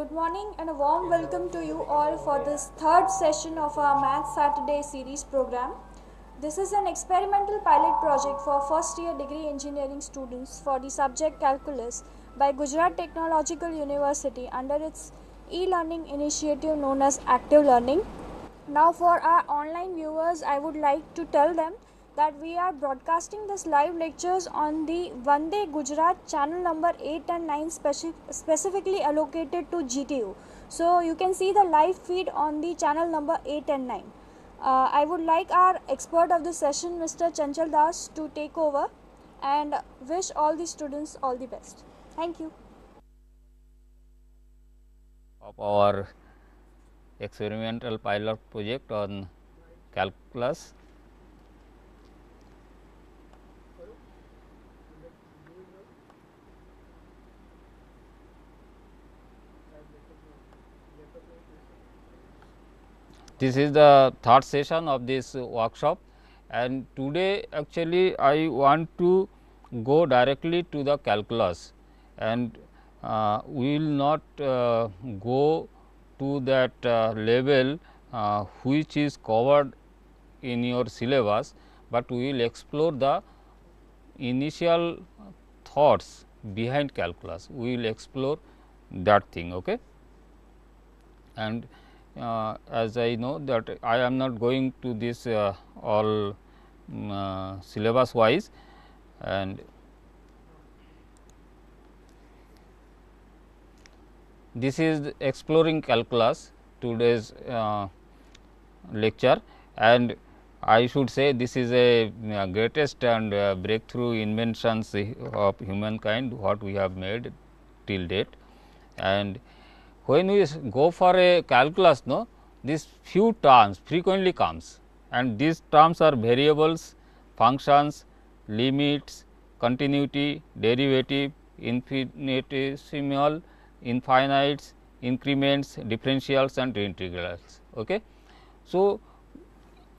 Good morning and a warm welcome to you all for this third session of our Math Saturday series program. This is an experimental pilot project for first year degree engineering students for the subject calculus by Gujarat Technological University under its e-learning initiative known as Active Learning. Now for our online viewers I would like to tell them that we are broadcasting this live lectures on the Vande Gujarat channel number 8 and 9 speci- specifically allocated to GTU. So you can see the live feed on the channel number 8 and 9. Uh, I would like our expert of the session Mr. Chanchal Dass to take over and wish all the students all the best. Thank you. of our experimental pilot project on calculus. This is the third session of this workshop and today actually I want to go directly to the calculus and uh, we will not uh, go to that uh, level uh, which is covered in your syllabus, but we will explore the initial thoughts behind calculus. We will explore that thing. Okay? And uh, as I know that I am not going to this uh, all um, syllabus wise and this is exploring calculus today's uh, lecture. And I should say this is a uh, greatest and uh, breakthrough inventions of humankind what we have made till date. And when we go for a calculus no these few terms frequently comes and these terms are variables functions limits continuity derivative infinitesimal infinites, increments, differentials and integrals. Okay. So,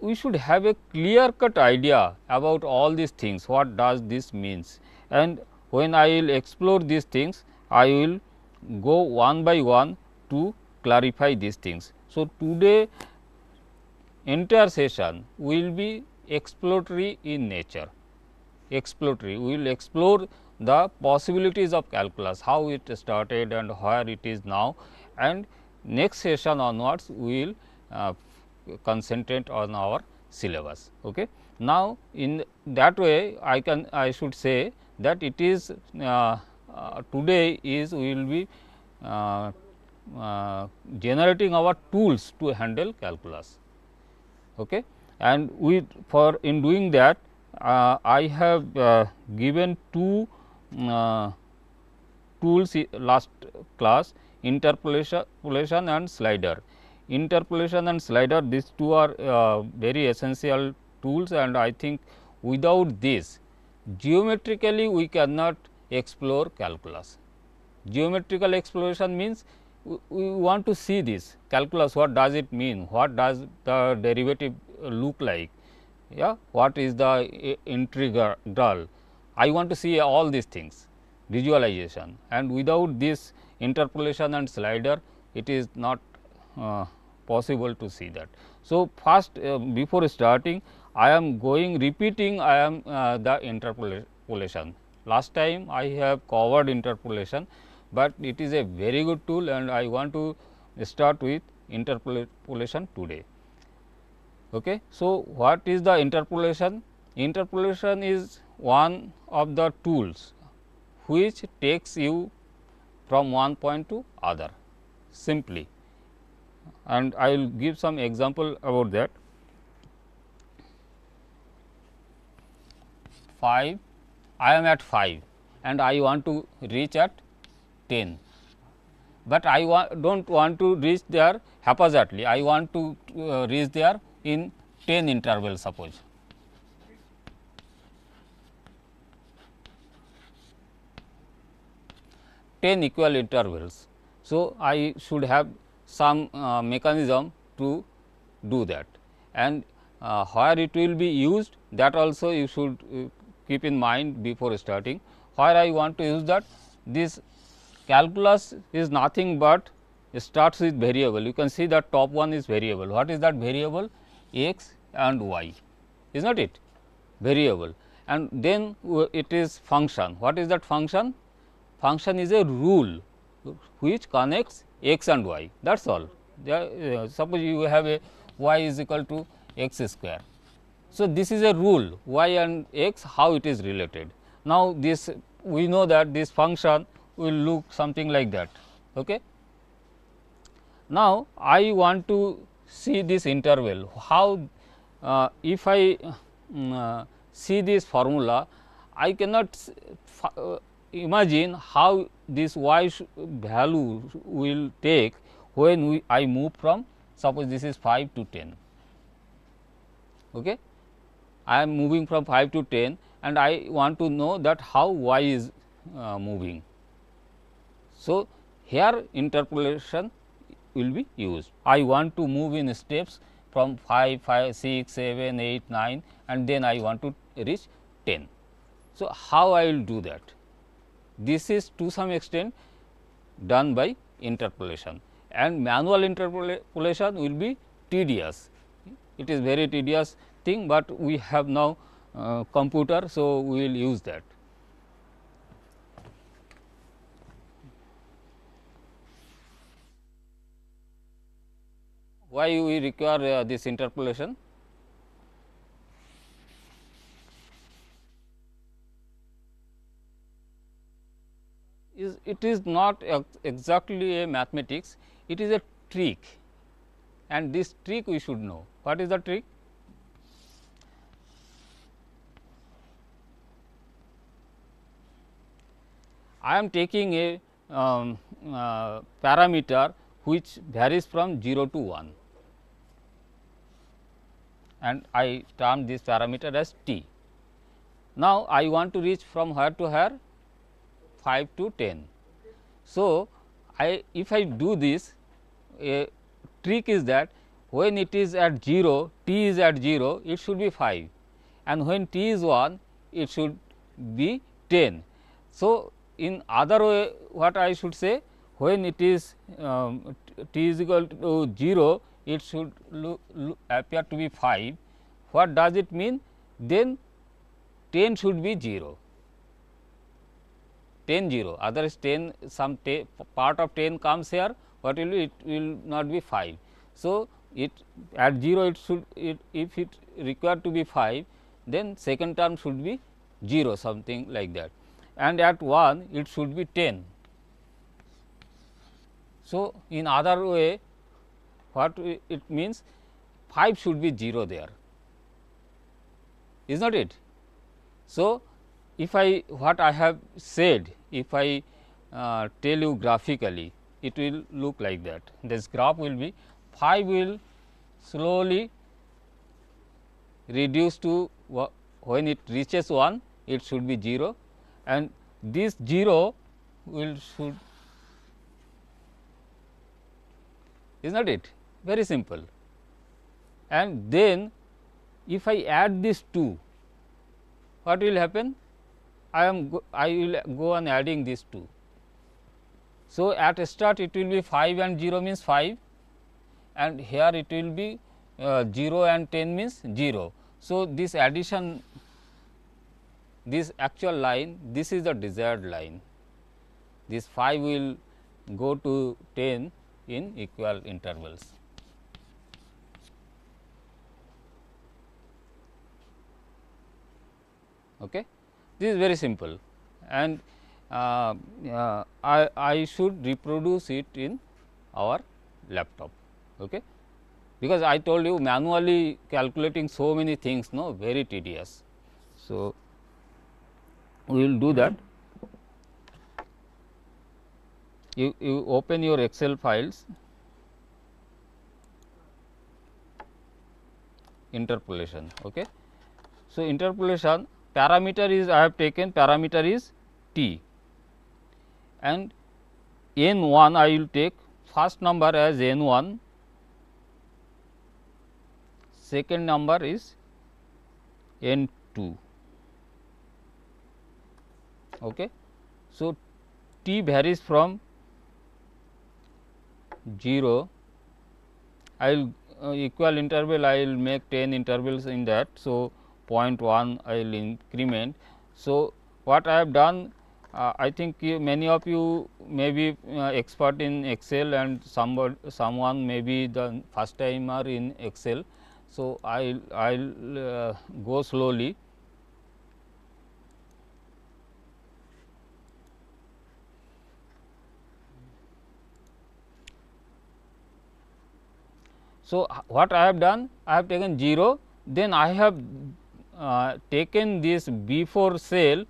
we should have a clear cut idea about all these things what does this means and when I will explore these things I will go one by one to clarify these things. So, today entire session will be exploratory in nature exploratory we will explore the possibilities of calculus, how it started and where it is now and next session onwards we will uh, concentrate on our syllabus. Okay. Now, in that way I can I should say that it is uh, today is we will be uh, uh, generating our tools to handle calculus. Okay. And we for in doing that uh, I have given two uh, tools last class interpolation and slider. Interpolation and slider these two are uh, very essential tools and I think without this geometrically we cannot explore calculus. Geometrical exploration means we want to see this calculus what does it mean, what does the derivative look like, yeah, what is the integral, I want to see all these things visualization and without this interpolation and slider it is not uh, possible to see that. So, first uh, before starting I am going repeating I am uh, the interpolation. Last time I have covered interpolation, but it is a very good tool and I want to start with interpolation today. Okay. So, what is the interpolation? Interpolation is one of the tools which takes you from one point to other simply and I will give some example about that. 5 I am at 5 and I want to reach at 10, but I wa do not want to reach there haphazardly. I want to uh, reach there in 10 interval suppose. 10 equal intervals. So, I should have some uh, mechanism to do that. And uh, where it will be used that also you should uh, keep in mind before starting. Where I want to use that this calculus is nothing but starts with variable. You can see that top one is variable. What is that variable? x and y, is not it? Variable. And then it is function. What is that function? Function is a rule which connects x and y. That is all. Uh, suppose you have a y is equal to x square. So, this is a rule y and x how it is related. Now, this we know that this function will look something like that. Okay. Now, I want to see this interval how uh, if I um, uh, see this formula I cannot uh, imagine how this y value will take when we I move from suppose this is 5 to 10. Okay. I am moving from 5 to 10 and I want to know that how y is uh, moving. So, here interpolation will be used. I want to move in steps from 5, 5, 6, 7, 8, 9 and then I want to reach 10. So, how I will do that? This is to some extent done by interpolation and manual interpolation will be tedious. It is very tedious thing, but we have now uh, computer. So, we will use that. Why we require uh, this interpolation? is it is not ex exactly a mathematics, it is a trick and this trick we should know. What is the trick? I am taking a um, uh, parameter which varies from 0 to 1 and I term this parameter as t. Now, I want to reach from where to where 5 to 10. So, I if I do this a trick is that when it is at 0 t is at 0 it should be 5 and when t is 1 it should be 10. So, in other way what I should say when it is um, t is equal to 0 it should look, look, appear to be 5. What does it mean? Then 10 should be 0 10 0 otherwise 10 some part of 10 comes here what will be it will not be 5. So, it at 0 it should it if it required to be 5 then second term should be 0 something like that and at 1 it should be 10. So, in other way what it means 5 should be 0 there is not it. So, if I what I have said if I uh, tell you graphically it will look like that this graph will be 5 will slowly reduce to when it reaches 1 it should be 0 and this 0 will should is not it very simple and then if I add this 2 what will happen I am go, I will go on adding these two. So, at start it will be 5 and 0 means 5 and here it will be uh, 0 and 10 means 0. So, this addition this actual line this is the desired line this 5 will go to 10 in equal intervals. Okay. This is very simple and uh, uh, I, I should reproduce it in our laptop. Okay? Because I told you manually calculating so many things no very tedious. So, we will do that. You, you open your excel files interpolation. Okay. So, interpolation parameter is I have taken parameter is t and n 1 I will take first number as n 1 second number is n 2 okay so t varies from 0 I will uh, equal interval I will make 10 intervals in that. So, 0.1 I will increment. So, what I have done uh, I think you, many of you may be uh, expert in Excel and somebody, someone may be the first timer in Excel. So, I will uh, go slowly. So, what I have done? I have taken 0, then I have uh, taken this before cell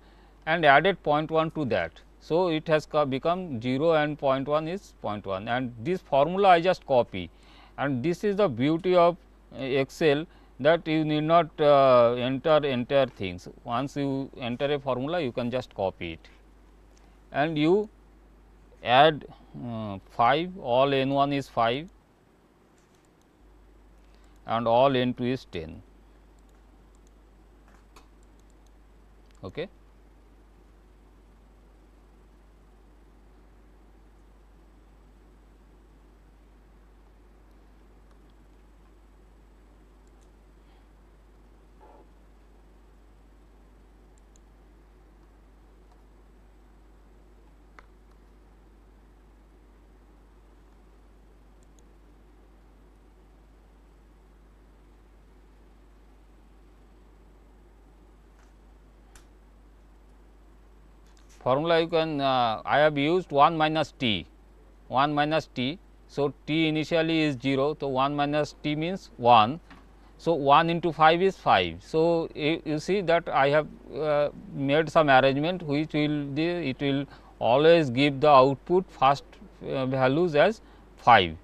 and added 0.1 to that. So, it has become 0 and 0.1 is 0.1 and this formula I just copy and this is the beauty of uh, Excel that you need not uh, enter entire things. Once you enter a formula you can just copy it and you add uh, 5 all n 1 is 5 and all n 2 is 10. Okay. Formula you can uh, I have used 1 minus t 1 minus t. So, t initially is 0. So, 1 minus t means 1. So, 1 into 5 is 5. So, you, you see that I have uh, made some arrangement which will the, it will always give the output first uh, values as 5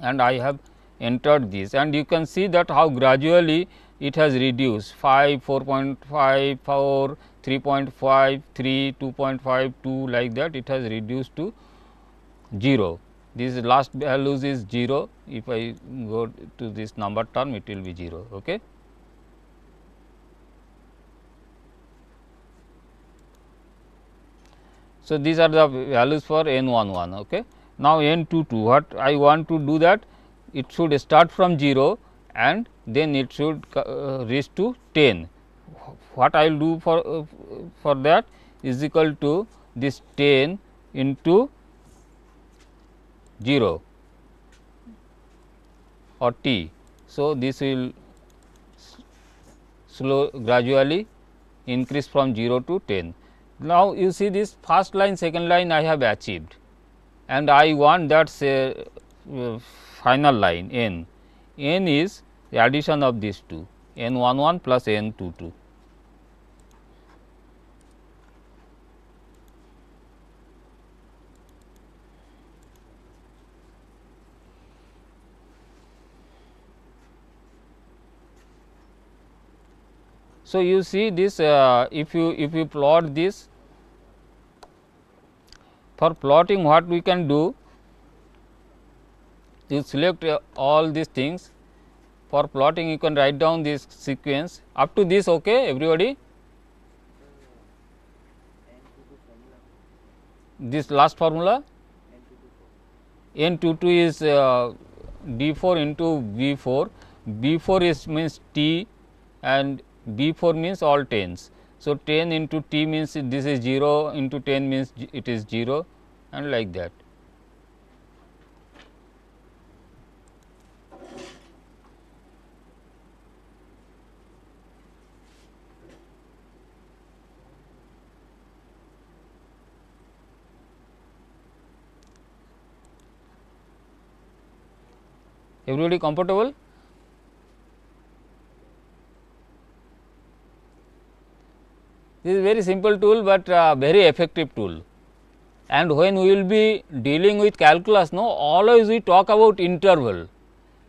and I have entered this and you can see that how gradually it has reduced 5, 4.5, 4, 3.5, 3, 2.5, 2 like that it has reduced to 0. This last values is 0, if I go to this number term it will be 0. Okay. So, these are the values for n 1 1. Okay. Now, n 2 2 what I want to do that it should start from 0 and then it should uh, reach to 10. What I will do for, uh, for that is equal to this 10 into 0 or t. So, this will slow gradually increase from 0 to 10. Now, you see this first line second line I have achieved and I want that say uh, final line n, n is the addition of these two n 1 1 plus n 2 2. So, you see this uh, if you if you plot this for plotting what we can do you select uh, all these things for plotting. You can write down this sequence. Up to this okay everybody? This last formula? N 2 2 is uh, d 4 into b 4 b 4 is means t and b 4 means all tens. So, 10 into t means this is 0 into 10 means it is 0 and like that. Everybody comfortable? This is very simple tool but uh, very effective tool. And when we will be dealing with calculus no always we talk about interval.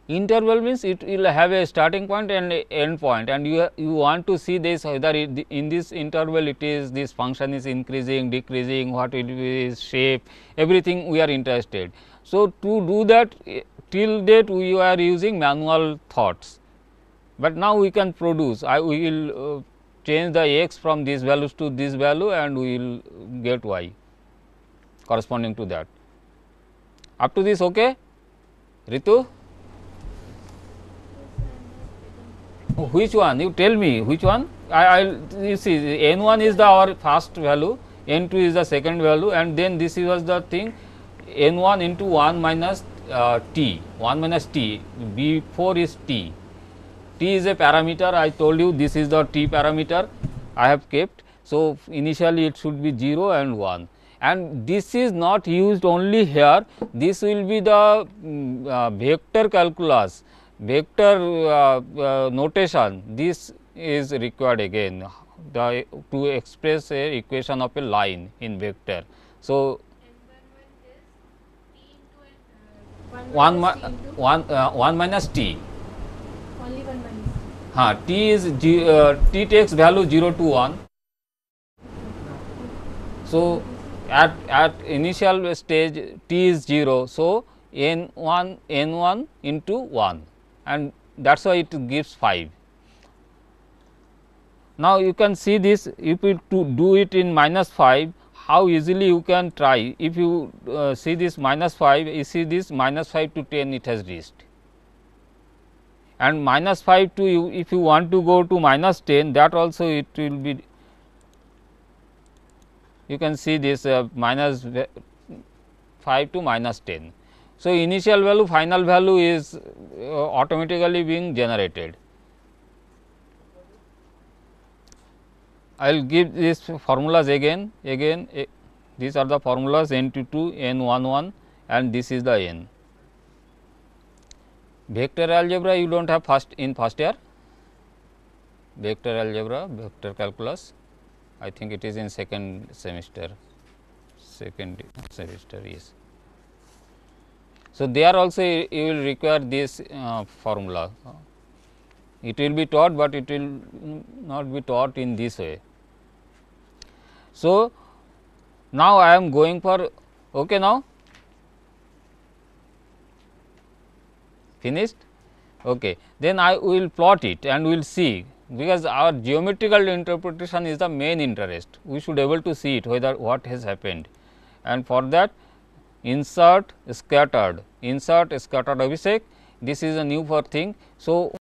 Interval means it will have a starting point and end point and you you want to see this whether it, in this interval it is this function is increasing decreasing what will be its shape everything we are interested. So to do that till date we are using manual thoughts, but now we can produce I we will uh, change the x from these values to this value and we will get y corresponding to that. Up to this okay? Ritu? Which one? You tell me which one? I will you see n 1 is the our first value, n 2 is the second value and then this was the thing n 1 into 1 minus uh, t 1 minus t b 4 is t t is a parameter I told you this is the t parameter I have kept. So, initially it should be 0 and 1 and this is not used only here this will be the um, uh, vector calculus vector uh, uh, notation this is required again the to express a equation of a line in vector. So, one, one, uh, 1 minus t. Only one minus. हाँ t is g, uh, t takes value 0 to 1 so at at initial stage t is 0 so n 1 n 1 into 1 and that's why it gives 5 now you can see this. If you to do it in minus 5 how easily you can try if you uh, see this minus 5 you see this minus 5 to 10 it has reached and minus 5 to you if you want to go to minus 10 that also it will be you can see this uh, minus 5 to minus 10. So, initial value final value is uh, automatically being generated. I will give these formulas again again eh, these are the formulas n to 2 n 1 1 and this is the n. Vector algebra you do not have first in first year vector algebra vector calculus I think it is in second semester, second semester yes. So, there also you will require this uh, formula. It will be taught, but it will not be taught in this way. So, now I am going for okay now. Finished? Okay. Then I will plot it and we will see. Because our geometrical interpretation is the main interest. We should able to see it whether what has happened. And for that insert scattered, insert scattered Abhishek. This is a new for thing. So,